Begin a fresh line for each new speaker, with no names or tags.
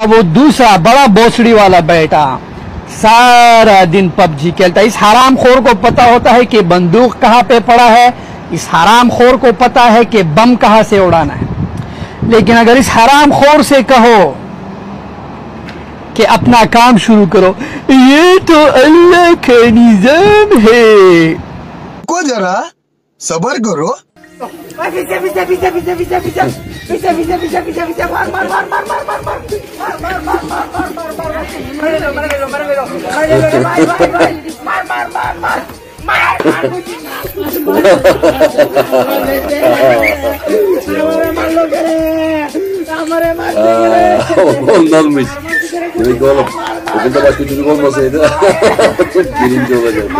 वो दूसरा बड़ा बोसड़ी वाला बेटा सारा दिन पबजी खेलता है इस हराम खोर को पता होता है कि बंदूक कहाँ पे पड़ा है इस हराम खोर को पता है कि बम कहाँ से उड़ाना है लेकिन अगर इस हराम खोर से कहो कि अपना काम शुरू करो ये तो अल्लाह का निज़ाम है
को जरा सबर करो
पीछे पीछे पीछे पीछे पीछे पीछे पीछे पीछे पीछे पीछे पीछे मार मार मार मार मार Márquelo, márquelo, márquelo. Márquelo, vai, vai, vai. Mar, mar, mar, mar. Mar, mar,
Ondanmış. Demek ki oğlum okulda başka çocuk olmasaydı birinci olacaktı.